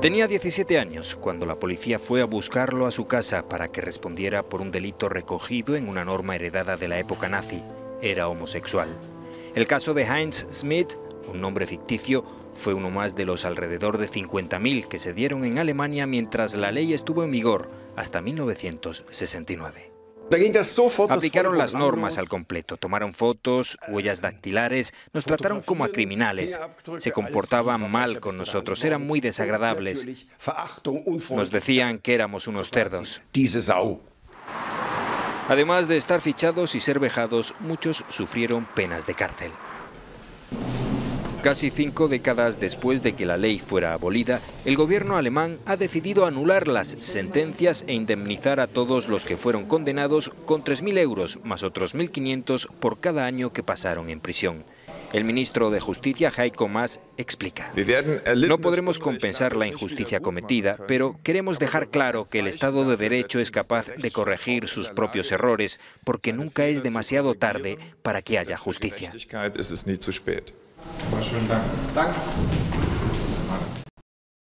Tenía 17 años cuando la policía fue a buscarlo a su casa para que respondiera por un delito recogido en una norma heredada de la época nazi. Era homosexual. El caso de Heinz Smith, un nombre ficticio, fue uno más de los alrededor de 50.000 que se dieron en Alemania mientras la ley estuvo en vigor hasta 1969. Aplicaron las normas al completo, tomaron fotos, huellas dactilares, nos trataron como a criminales, se comportaban mal con nosotros, eran muy desagradables, nos decían que éramos unos cerdos. Además de estar fichados y ser vejados, muchos sufrieron penas de cárcel. Casi cinco décadas después de que la ley fuera abolida, el gobierno alemán ha decidido anular las sentencias e indemnizar a todos los que fueron condenados con 3.000 euros más otros 1.500 por cada año que pasaron en prisión. El ministro de Justicia, Heiko Maas, explica. No podremos compensar la injusticia cometida, pero queremos dejar claro que el Estado de Derecho es capaz de corregir sus propios errores, porque nunca es demasiado tarde para que haya justicia.